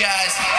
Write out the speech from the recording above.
guys.